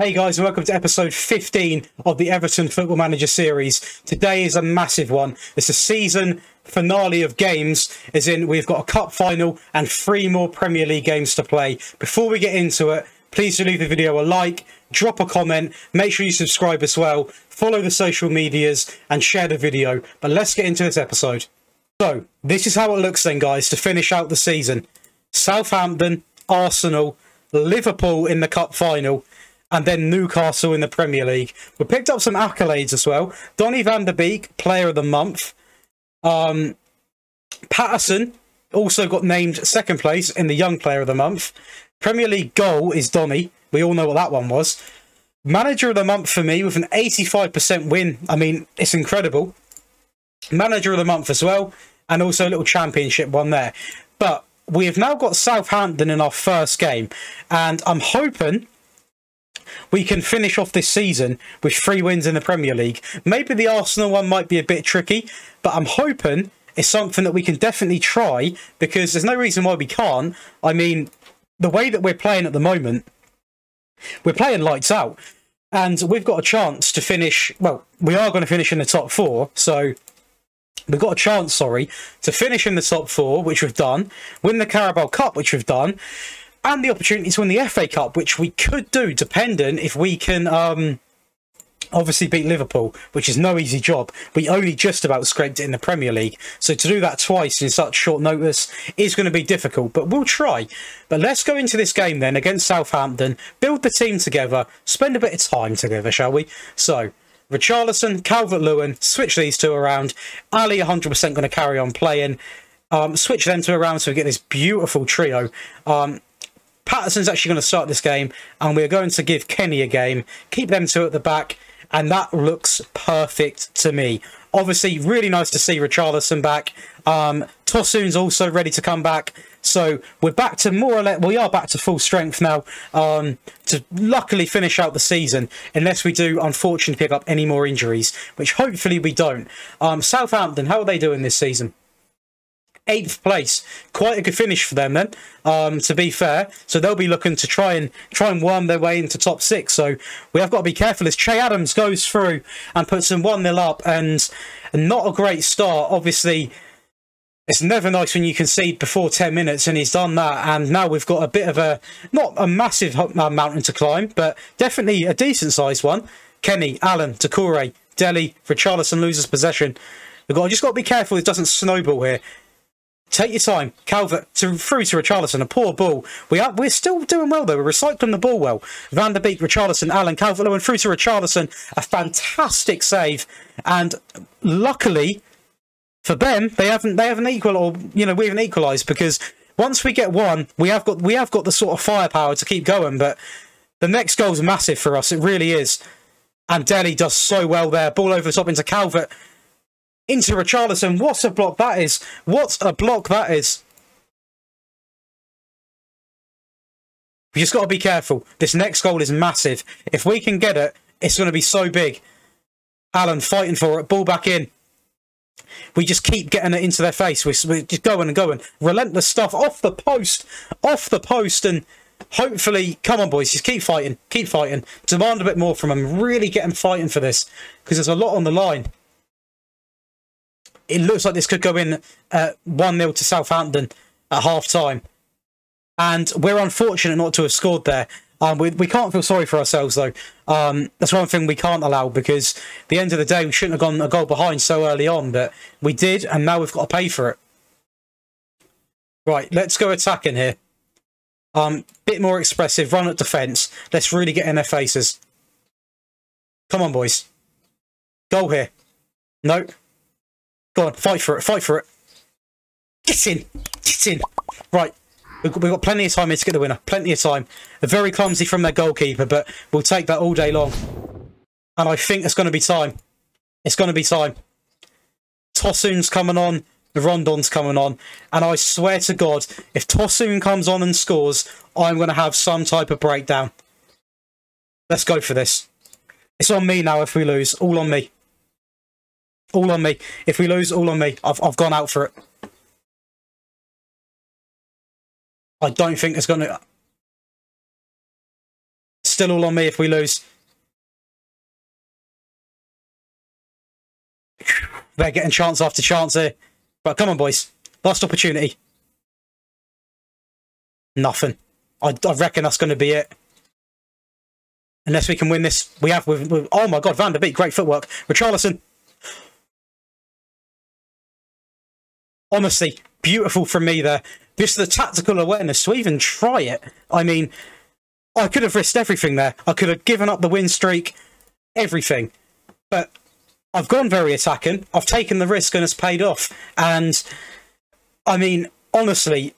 Hey guys, welcome to episode 15 of the Everton Football Manager series. Today is a massive one. It's a season finale of games, as in we've got a cup final and three more Premier League games to play. Before we get into it, please do leave the video a like, drop a comment, make sure you subscribe as well, follow the social medias, and share the video. But let's get into this episode. So, this is how it looks then, guys, to finish out the season. Southampton, Arsenal, Liverpool in the cup final, and then Newcastle in the Premier League. We picked up some accolades as well. Donny van der Beek, Player of the Month. Um, Patterson also got named second place in the Young Player of the Month. Premier League goal is Donny. We all know what that one was. Manager of the Month for me with an 85% win. I mean, it's incredible. Manager of the Month as well. And also a little championship one there. But we have now got Southampton in our first game. And I'm hoping we can finish off this season with three wins in the Premier League. Maybe the Arsenal one might be a bit tricky, but I'm hoping it's something that we can definitely try because there's no reason why we can't. I mean, the way that we're playing at the moment, we're playing lights out. And we've got a chance to finish, well, we are going to finish in the top four. So we've got a chance, sorry, to finish in the top four, which we've done, win the Carabao Cup, which we've done, and the opportunity to win the FA Cup, which we could do, dependent if we can um, obviously beat Liverpool, which is no easy job. We only just about scraped it in the Premier League. So to do that twice in such short notice is going to be difficult, but we'll try. But let's go into this game then against Southampton, build the team together, spend a bit of time together, shall we? So, Richarlison, Calvert-Lewin, switch these two around. Alli 100% going to carry on playing. Um, switch them two around so we get this beautiful trio. Um, Patterson's actually going to start this game, and we're going to give Kenny a game, keep them two at the back, and that looks perfect to me. Obviously, really nice to see Richarlison back. Um, Tosun's also ready to come back. So we're back to more or less, we are back to full strength now um, to luckily finish out the season, unless we do unfortunately pick up any more injuries, which hopefully we don't. Um, Southampton, how are they doing this season? Eighth place. Quite a good finish for them then, um, to be fair. So they'll be looking to try and try and worm their way into top six. So we have got to be careful as Che Adams goes through and puts them 1 0 up and not a great start. Obviously, it's never nice when you concede before 10 minutes, and he's done that. And now we've got a bit of a, not a massive uh, mountain to climb, but definitely a decent sized one. Kenny, Allan, Doucouré, Dele, Richarlison loses possession. We've got, just got to be careful it doesn't snowball here. Take your time. Calvert to through to Richarlison. A poor ball. We are we're still doing well though. We're recycling the ball well. Van der Beek, Richarlison, Allan, Calvert Lewin through to Richarlison. A fantastic save. And luckily for them, they haven't they haven't equal or you know, we haven't equalised because once we get one, we have got we have got the sort of firepower to keep going, but the next goal's massive for us. It really is. And Dele does so well there. Ball over the top into Calvert into Richarlison. What a block that is. What a block that is. We just got to be careful. This next goal is massive. If we can get it, it's going to be so big. Allan fighting for it. Ball back in. We just keep getting it into their face. We're, we're just going and going. Relentless stuff off the post. Off the post. And hopefully, come on, boys. Just keep fighting. Keep fighting. Demand a bit more from them. Really get them fighting for this. Because there's a lot on the line it looks like this could go in uh, 1 0 to Southampton at half time. And we're unfortunate not to have scored there. Um, we, we can't feel sorry for ourselves, though. Um, that's one thing we can't allow because the end of the day, we shouldn't have gone a goal behind so early on, but we did, and now we've got to pay for it. Right, let's go attacking here. Um, bit more expressive, run at defence. Let's really get in their faces. Come on, boys. Goal here. Nope. Go on, fight for it, fight for it. Get in, get in. Right, we've got, we've got plenty of time here to get the winner. Plenty of time. Very clumsy from their goalkeeper, but we'll take that all day long. And I think it's going to be time. It's going to be time. Tosun's coming on. The Rondon's coming on. And I swear to God, if Tosun comes on and scores, I'm going to have some type of breakdown. Let's go for this. It's on me now if we lose. All on me. All on me. If we lose, all on me. I've, I've gone out for it. I don't think it's going to... still all on me if we lose. They're getting chance after chance here. But come on, boys. Last opportunity. Nothing. I, I reckon that's going to be it. Unless we can win this. We have with, oh my god, Van der Beek, great footwork. Richarlison. Honestly, beautiful from me there. Just the tactical awareness to even try it. I mean, I could have risked everything there. I could have given up the win streak, everything. But I've gone very attacking. I've taken the risk and it's paid off. And I mean, honestly,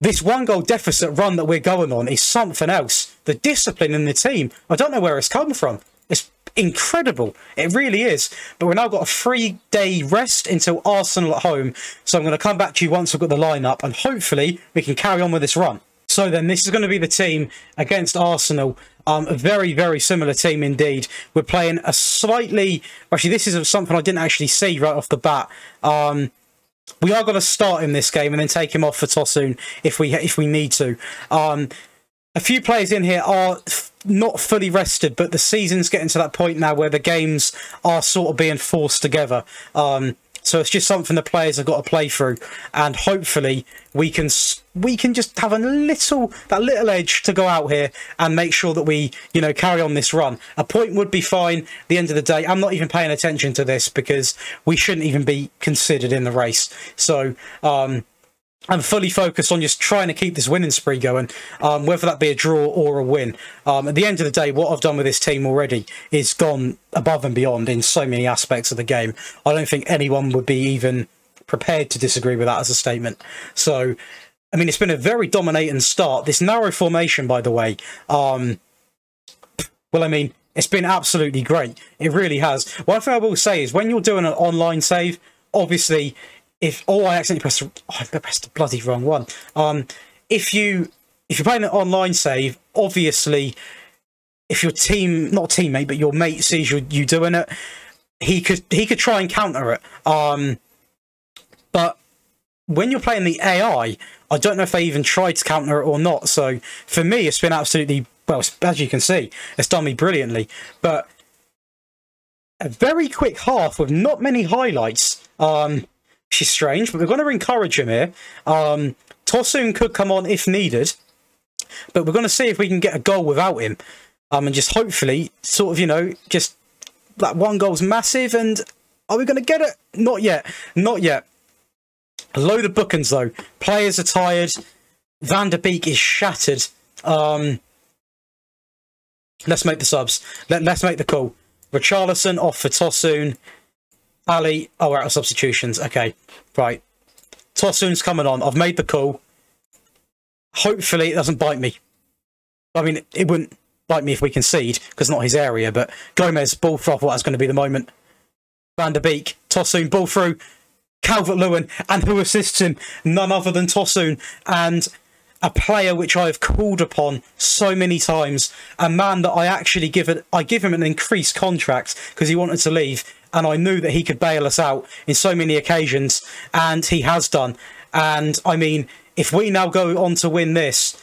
this one goal deficit run that we're going on is something else. The discipline in the team, I don't know where it's come from. It's incredible. It really is. But we've now got a three day rest until Arsenal at home. So I'm going to come back to you once I've got the lineup and hopefully we can carry on with this run. So then this is going to be the team against Arsenal. Um, a very, very similar team indeed. We're playing a slightly... Actually, this is something I didn't actually see right off the bat. Um, we are going to start him this game and then take him off for Tosun if we if we need to. Um, a few players in here are not fully rested, but the season's getting to that point now where the games are sort of being forced together. Um, so it's just something the players have got to play through, and hopefully we can we can just have a little that little edge to go out here and make sure that we you know carry on this run. A point would be fine. the end of the day, I'm not even paying attention to this because we shouldn't even be considered in the race. So um, I'm fully focused on just trying to keep this winning spree going, um, whether that be a draw or a win. Um, at the end of the day, what I've done with this team already is gone above and beyond in so many aspects of the game. I don't think anyone would be even prepared to disagree with that as a statement. So, I mean, it's been a very dominating start. This narrow formation, by the way, um, well, I mean, it's been absolutely great. It really has. One thing I will say is when you're doing an online save, obviously if oh I accidentally pressed oh, I pressed the bloody wrong one. Um, if you if you're playing an online save, obviously, if your team not teammate but your mate sees you you doing it, he could he could try and counter it. Um, but when you're playing the AI, I don't know if they even tried to counter it or not. So for me, it's been absolutely well as you can see, it's done me brilliantly. But a very quick half with not many highlights. Um, is strange, but we're going to encourage him here. Um, Tosun could come on if needed, but we're going to see if we can get a goal without him. Um, and just hopefully, sort of, you know, just that one goal's massive. And are we going to get it? Not yet. Not yet. A load of bookings, though. Players are tired. Van der Beek is shattered. Um, let's make the subs. Let, let's make the call. Richarlison off for Tosun. Alli, oh, we're out of substitutions. Okay, right. Tosun's coming on. I've made the call. Hopefully it doesn't bite me. I mean, it wouldn't bite me if we concede, because not his area, but Gomez, ball through, what is going to be the moment. Van der Beek, Tosun, ball through, Calvert-Lewin, and who assists him? None other than Tosun. And a player which I have called upon so many times, a man that I actually give it, I give him an increased contract because he wanted to leave, and I knew that he could bail us out in so many occasions, and he has done. And I mean, if we now go on to win this,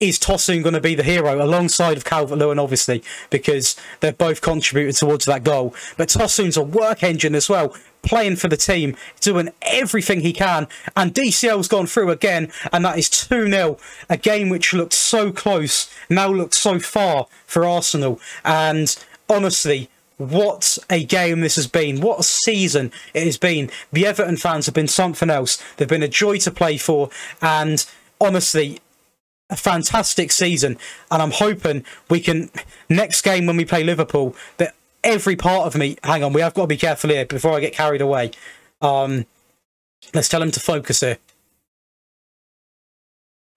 is Tosun going to be the hero alongside of Calvert Lewin, obviously, because they've both contributed towards that goal. But Tosun's a work engine as well, playing for the team, doing everything he can. And DCL's gone through again, and that is 2 0. A game which looked so close, now looks so far for Arsenal. And honestly, what a game this has been. What a season it has been. The Everton fans have been something else. They've been a joy to play for. And honestly, a fantastic season. And I'm hoping we can, next game when we play Liverpool, that every part of me, hang on, we have got to be careful here before I get carried away. Um, let's tell him to focus here.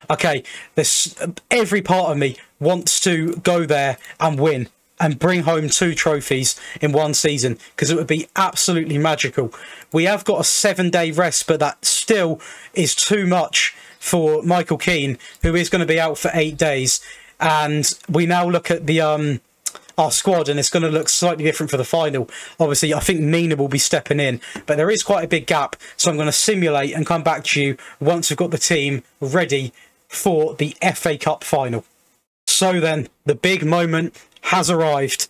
Okay, this every part of me wants to go there and win and bring home two trophies in one season because it would be absolutely magical. We have got a seven day rest, but that still is too much for Michael Keane, who is going to be out for eight days. And we now look at the um our squad and it's going to look slightly different for the final. Obviously, I think Mina will be stepping in, but there is quite a big gap. So I'm going to simulate and come back to you once we've got the team ready for the FA Cup final. So then, the big moment has arrived.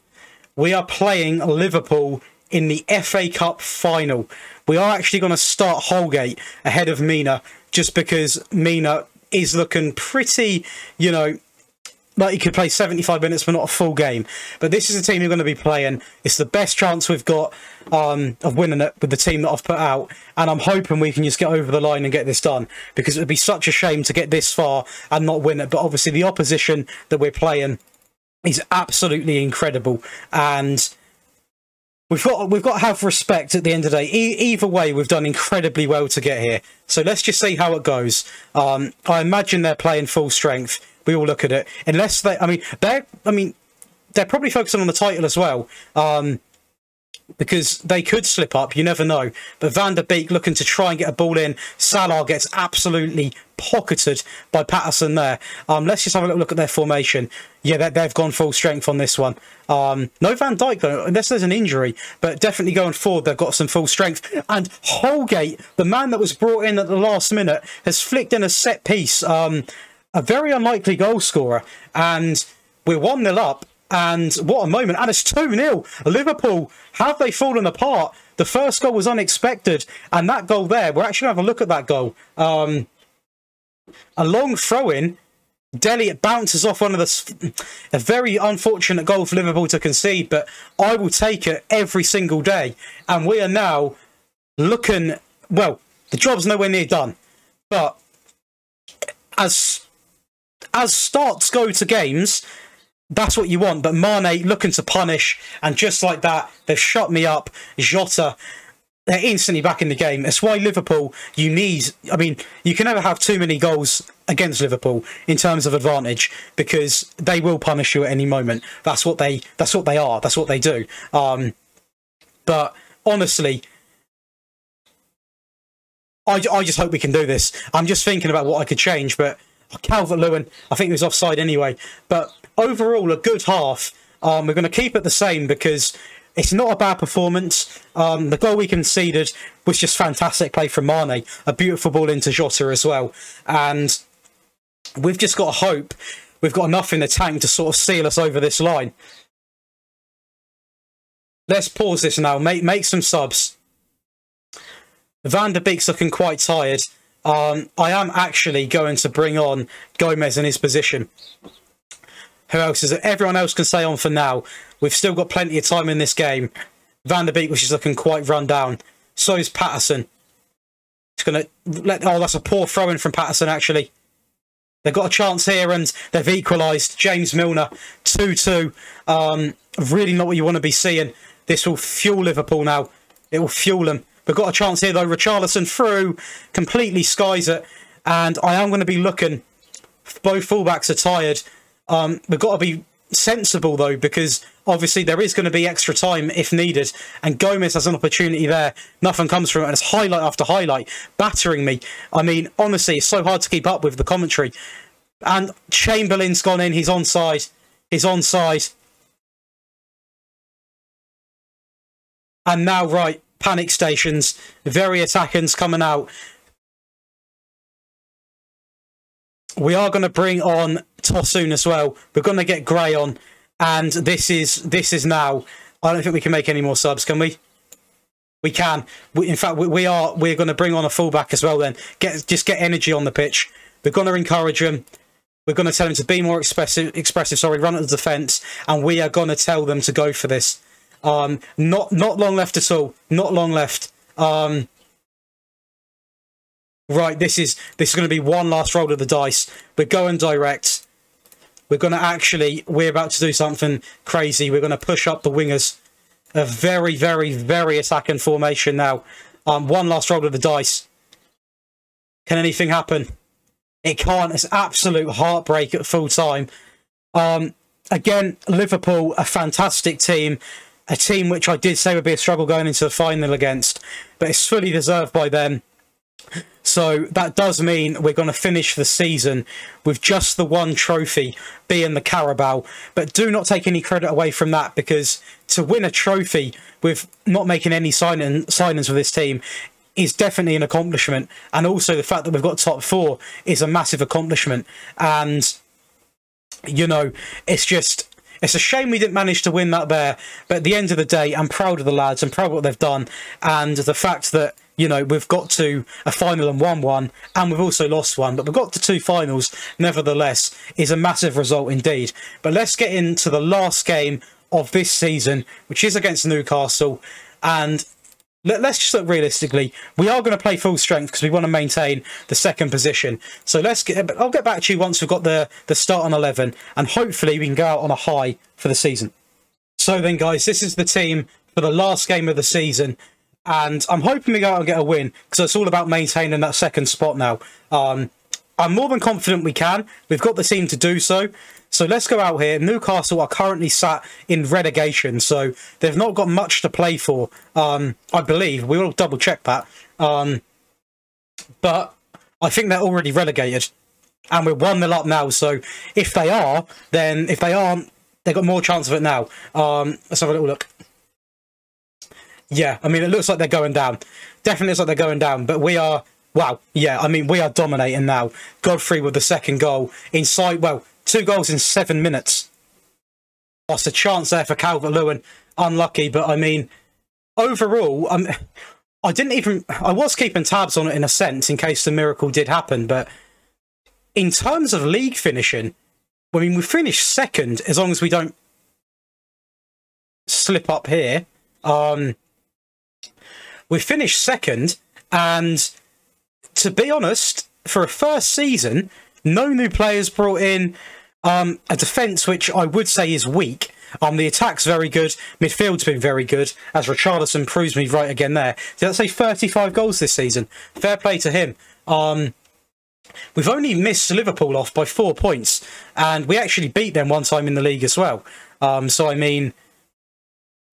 We are playing Liverpool in the FA Cup final. We are actually going to start Holgate ahead of Mina just because Mina is looking pretty, you know, like he could play 75 minutes but not a full game. But this is the team you're going to be playing. It's the best chance we've got um, of winning it with the team that I've put out. And I'm hoping we can just get over the line and get this done because it would be such a shame to get this far and not win it. But obviously, the opposition that we're playing is absolutely incredible. And we've got we've got to have respect at the end of the day. E either way, we've done incredibly well to get here. So let's just see how it goes. Um, I imagine they're playing full strength we all look at it. Unless they, I mean, they're, I mean, they're probably focusing on the title as well. Um, because they could slip up, you never know. But Van der Beek looking to try and get a ball in. Salah gets absolutely pocketed by Patterson there. Um, let's just have a little look at their formation. Yeah, they've gone full strength on this one. Um, no Van Dijk though, unless there's an injury, but definitely going forward, they've got some full strength. And Holgate, the man that was brought in at the last minute, has flicked in a set piece. Um, a very unlikely goal scorer. And we're 1 0 up. And what a moment. And it's 2 0. Liverpool, have they fallen apart? The first goal was unexpected. And that goal there, we're actually going to have a look at that goal. Um, a long throw in. Dele bounces off one of the. A very unfortunate goal for Liverpool to concede, but I will take it every single day. And we are now looking. Well, the job's nowhere near done. But as as starts go to games, that's what you want. But Mane looking to punish, and just like that, they've shut me up. Jota, they're instantly back in the game. That's why Liverpool, you need. I mean, you can never have too many goals against Liverpool in terms of advantage because they will punish you at any moment. That's what they. That's what they are. That's what they do. Um, but honestly. I, I just hope we can do this. I'm just thinking about what I could change, but Calvert Lewin, I think he was offside anyway. But overall, a good half. Um, we're going to keep it the same because it's not a bad performance. Um, the goal we conceded was just fantastic play from Mane. A beautiful ball into Jota as well. And we've just got to hope we've got enough in the tank to sort of seal us over this line. Let's pause this now. Make, make some subs. Van der Beek's looking quite tired. Um, I am actually going to bring on Gomez in his position. Who else is it? Everyone else can stay on for now. We've still got plenty of time in this game. Van der Beek, which is looking quite run down. So is Patterson. It's going to let. Oh, that's a poor throw in from Patterson, actually. They've got a chance here and they've equalised. James Milner, 2 2. Um, really not what you want to be seeing. This will fuel Liverpool now. It will fuel them. We've got a chance here though. Richarlison through, completely skies it. And I am going to be looking. Both fullbacks are tired. Um, we've got to be sensible though, because obviously there is going to be extra time if needed. And Gomez has an opportunity there. Nothing comes from it. And it's highlight after highlight, battering me. I mean, honestly, it's so hard to keep up with the commentary. And Chamberlain's gone in. He's onside. He's onside. And now, right, panic stations, very attackings coming out. We are going to bring on Tosun as well. We're going to get Gray on, and this is this is now. I don't think we can make any more subs, can we? We can. We, in fact, we, we are. We're going to bring on a fullback as well. Then get just get energy on the pitch. We're going to encourage him. We're going to tell him to be more expressive. Expressive. Sorry, run at the defence, and we are going to tell them to go for this. Um, not not long left at all. Not long left. Um, right, this is this is going to be one last roll of the dice. We're going direct. We're going to actually we're about to do something crazy. We're going to push up the wingers. A very very very attacking formation now. Um, one last roll of the dice. Can anything happen? It can't. It's absolute heartbreak at full time. Um, again, Liverpool, a fantastic team a team which I did say would be a struggle going into the final against, but it's fully deserved by them. So that does mean we're going to finish the season with just the one trophy being the Carabao. But do not take any credit away from that because to win a trophy with not making any sign signings with this team is definitely an accomplishment. And also the fact that we've got top four is a massive accomplishment. And you know, it's just it's a shame we didn't manage to win that there. But at the end of the day, I'm proud of the lads. I'm proud of what they've done, and the fact that you know we've got to a final and won one, and we've also lost one, but we've got to two finals. Nevertheless, is a massive result indeed. But let's get into the last game of this season, which is against Newcastle, and let, us just look realistically. We are going to play full strength because we want to maintain the second position. So let's get. I'll get back to you once we've got the the start on eleven, and hopefully we can go out on a high for the season. So then, guys, this is the team for the last game of the season, and I'm hoping we go out and get a win because it's all about maintaining that second spot now. Um, I'm more than confident we can. We've got the team to do so. So let's go out here. Newcastle are currently sat in relegation, so they've not got much to play for. Um, I believe we will double check that. Um, but I think they're already relegated, and we're one 0 up now. So if they are, then if they aren't, they've got more chance of it now. Um, let's have a little look. Yeah, I mean it looks like they're going down. Definitely looks like they're going down, but we are. Wow, yeah, I mean, we are dominating now. Godfrey with the second goal inside. Well, Two goals in seven minutes. Lost a chance there for Calvert Lewin. Unlucky, but I mean, overall, I didn't even. I was keeping tabs on it in a sense in case the miracle did happen, but in terms of league finishing, I mean, we finished second as long as we don't slip up here. Um, we finished second, and to be honest, for a first season, no new players brought in. Um, a defence which I would say is weak. Um, the attack's very good. Midfield's been very good, as Richarlison proves me right again there. Did I say 35 goals this season? Fair play to him. Um, we've only missed Liverpool off by four points, and we actually beat them one time in the league as well. Um, so, I mean,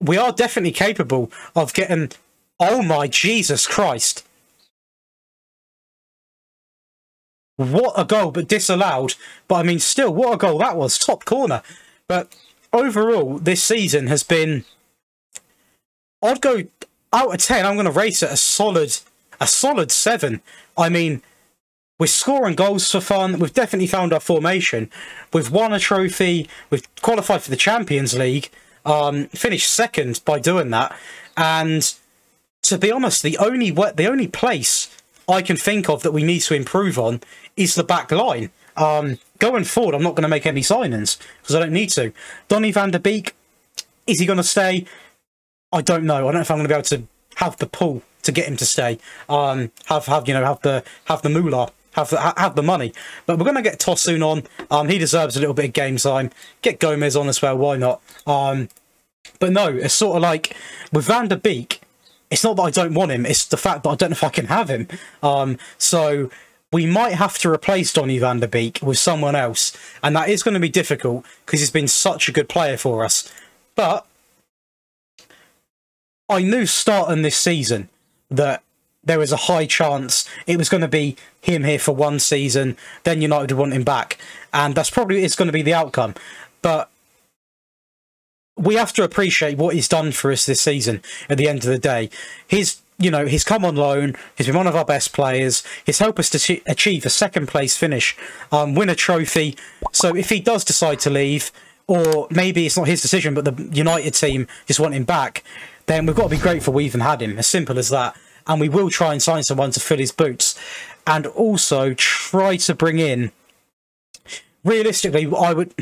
we are definitely capable of getting... Oh my Jesus Christ. What a goal, but disallowed. But I mean, still, what a goal that was. Top corner. But overall, this season has been. I'd go out of 10, I'm going to rate it a solid, a solid 7. I mean, we're scoring goals for fun. We've definitely found our formation. We've won a trophy. We've qualified for the Champions League. Um, finished second by doing that. And to be honest, the only the only place I can think of that we need to improve on is the back line. Um, going forward, I'm not going to make any signings because I don't need to. Donny van der Beek, is he going to stay? I don't know. I don't know if I'm going to be able to have the pull to get him to stay. Um, have have you know have the have the moolah. Have the, have the money, but we're going to get Tosun on. Um, he deserves a little bit of game time. Get Gomez on as well. Why not? Um, but no, it's sort of like with Van der Beek. It's not that I don't want him. It's the fact that I don't know if I can have him. Um, so we might have to replace Donny van der Beek with someone else, and that is going to be difficult because he's been such a good player for us. But I knew starting this season that there was a high chance it was going to be him here for one season, then United would want him back, and that's probably it's going to be the outcome. But we have to appreciate what he's done for us this season. At the end of the day, He's you know, he's come on loan. He's been one of our best players. He's helped us to achieve a second place finish, um, win a trophy. So if he does decide to leave, or maybe it's not his decision, but the United team just want him back, then we've got to be grateful we even had him. As simple as that. And we will try and sign someone to fill his boots, and also try to bring in. Realistically, I would,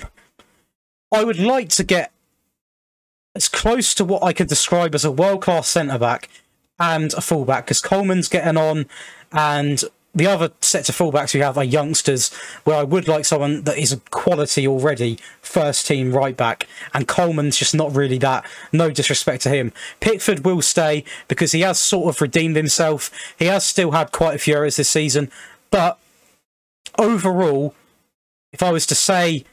I would like to get as close to what I could describe as a world class centre back and a fullback because Coleman's getting on, and the other sets of fullbacks we have are youngsters. Where I would like someone that is a quality already, first team right back, and Coleman's just not really that. No disrespect to him. Pickford will stay because he has sort of redeemed himself. He has still had quite a few errors this season, but overall, if I was to say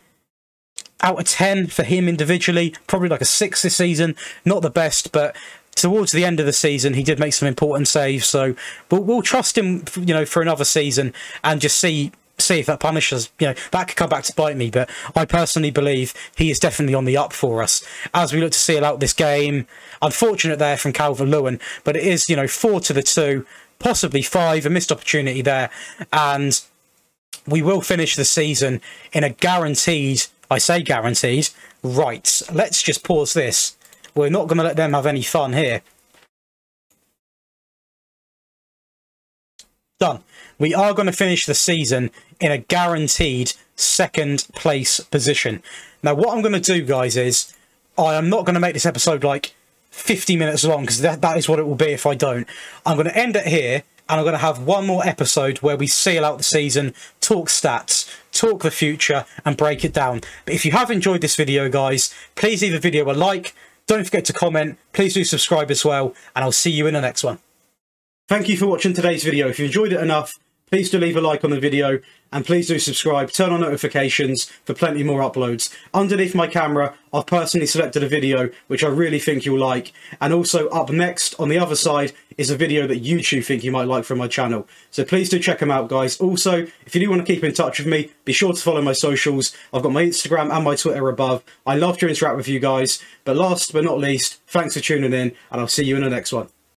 out of 10 for him individually, probably like a 6 this season. Not the best, but towards the end of the season, he did make some important saves. So we'll, we'll trust him, you know, for another season and just see see if that punishes. You know, that could come back to bite me. But I personally believe he is definitely on the up for us as we look to seal out this game. Unfortunate there from Calvert Lewin, but it is you know four to the two, possibly five, a missed opportunity there, and we will finish the season in a guaranteed I say guaranteed. Right, let's just pause this. We're not going to let them have any fun here. Done. We are going to finish the season in a guaranteed second place position. Now, what I'm going to do, guys, is I am not going to make this episode like 50 minutes long because that, that is what it will be if I don't. I'm going to end it here and I'm going to have one more episode where we seal out the season, talk stats, talk the future, and break it down. But if you have enjoyed this video, guys, please leave the video a like. Don't forget to comment. Please do subscribe as well, and I'll see you in the next one. Thank you for watching today's video. If you enjoyed it enough, please do leave a like on the video and please do subscribe, turn on notifications for plenty more uploads. Underneath my camera, I've personally selected a video which I really think you'll like. And also up next on the other side is a video that YouTube think you might like from my channel. So please do check them out, guys. Also, if you do want to keep in touch with me, be sure to follow my socials. I've got my Instagram and my Twitter above. I love to interact with you guys. But last but not least, thanks for tuning in and I'll see you in the next one.